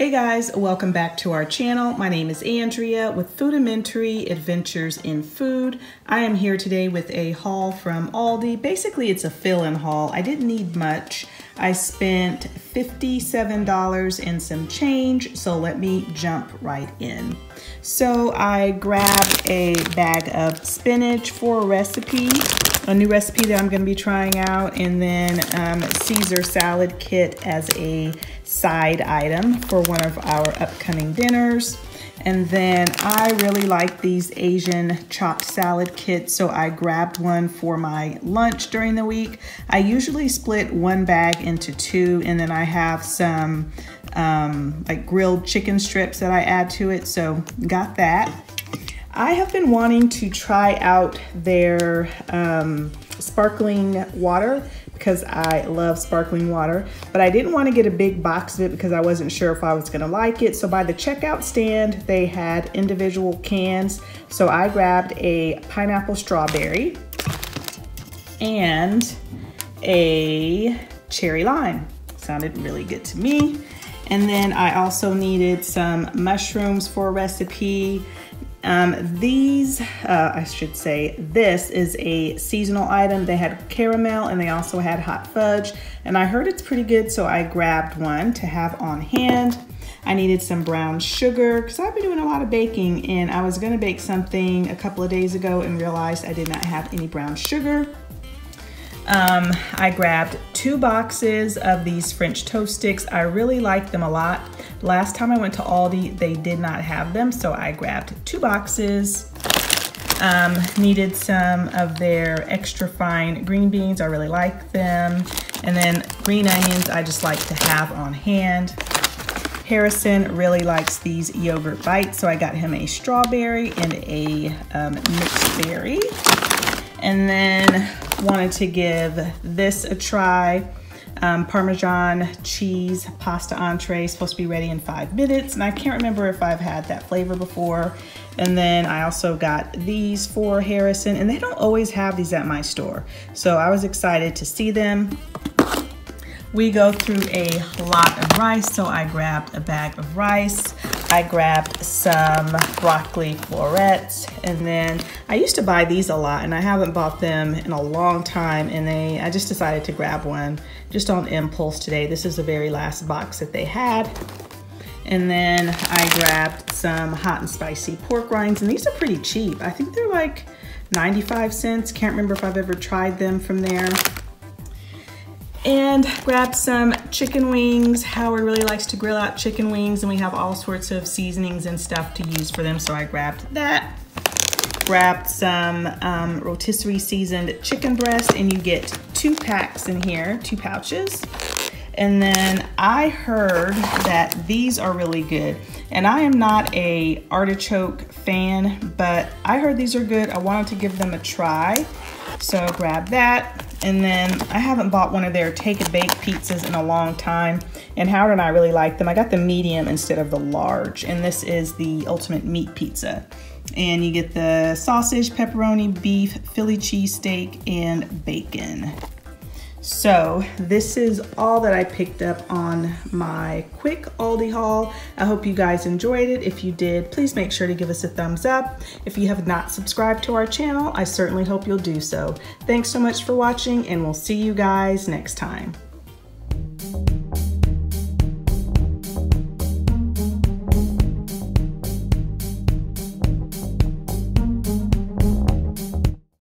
Hey guys, welcome back to our channel. My name is Andrea with Foodamentary Adventures in Food. I am here today with a haul from Aldi. Basically, it's a fill-in haul. I didn't need much. I spent $57 and some change, so let me jump right in. So I grabbed a bag of spinach for a recipe, a new recipe that I'm gonna be trying out, and then um, Caesar salad kit as a side item for one of our upcoming dinners. And then I really like these Asian chopped salad kits, so I grabbed one for my lunch during the week. I usually split one bag into two, and then I have some um, like grilled chicken strips that I add to it, so got that. I have been wanting to try out their um, sparkling water because I love sparkling water, but I didn't want to get a big box of it because I wasn't sure if I was going to like it. So by the checkout stand, they had individual cans. So I grabbed a pineapple strawberry and a cherry lime. Sounded really good to me. And then I also needed some mushrooms for a recipe um, these, uh, I should say, this is a seasonal item. They had caramel and they also had hot fudge. And I heard it's pretty good, so I grabbed one to have on hand. I needed some brown sugar because I've been doing a lot of baking and I was gonna bake something a couple of days ago and realized I did not have any brown sugar. Um, I grabbed two boxes of these French toast sticks. I really like them a lot. Last time I went to Aldi, they did not have them, so I grabbed two boxes. Um, needed some of their extra fine green beans. I really like them. And then green onions, I just like to have on hand. Harrison really likes these yogurt bites, so I got him a strawberry and a um, mixed berry. And then wanted to give this a try. Um, Parmesan cheese pasta entree supposed to be ready in five minutes. And I can't remember if I've had that flavor before. And then I also got these for Harrison and they don't always have these at my store. So I was excited to see them. We go through a lot of rice, so I grabbed a bag of rice. I grabbed some broccoli florets, and then I used to buy these a lot, and I haven't bought them in a long time, and they I just decided to grab one just on impulse today. This is the very last box that they had. And then I grabbed some hot and spicy pork rinds, and these are pretty cheap. I think they're like 95 cents. Can't remember if I've ever tried them from there and grabbed some chicken wings. Howard really likes to grill out chicken wings and we have all sorts of seasonings and stuff to use for them. So I grabbed that. Grabbed some um, rotisserie seasoned chicken breast and you get two packs in here, two pouches. And then I heard that these are really good. And I am not a artichoke fan, but I heard these are good. I wanted to give them a try. So grab that. And then I haven't bought one of their take and bake pizzas in a long time. And Howard and I really like them. I got the medium instead of the large. And this is the ultimate meat pizza. And you get the sausage, pepperoni, beef, Philly cheesesteak, and bacon. So this is all that I picked up on my quick Aldi haul. I hope you guys enjoyed it. If you did, please make sure to give us a thumbs up. If you have not subscribed to our channel, I certainly hope you'll do so. Thanks so much for watching and we'll see you guys next time.